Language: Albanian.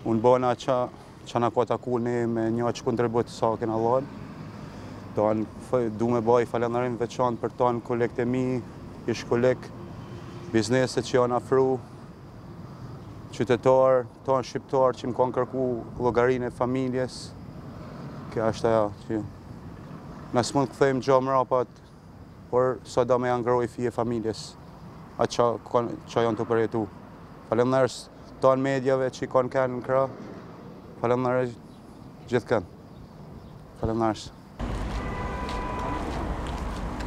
Unë bana atë që na ka taku ne me njat kontribut sa kena dhanë. Du me ba falënderim veçantë për tanë kolegët e mi, ish-kolegët, bizneset që janë afru, qytetarë, tanë shqiptarë që më kanë kërku llogarinë e familjes. Kjo është ajo që... Ne s'mund kthejmë gja mbrapa, Por sado me ia ngroh fije familjes atë ça kanë ça janë tu përjetu. Faleminderit tanë mediave që kanë kanë në krah. Faleminderit gjithkënd. Faleminderit.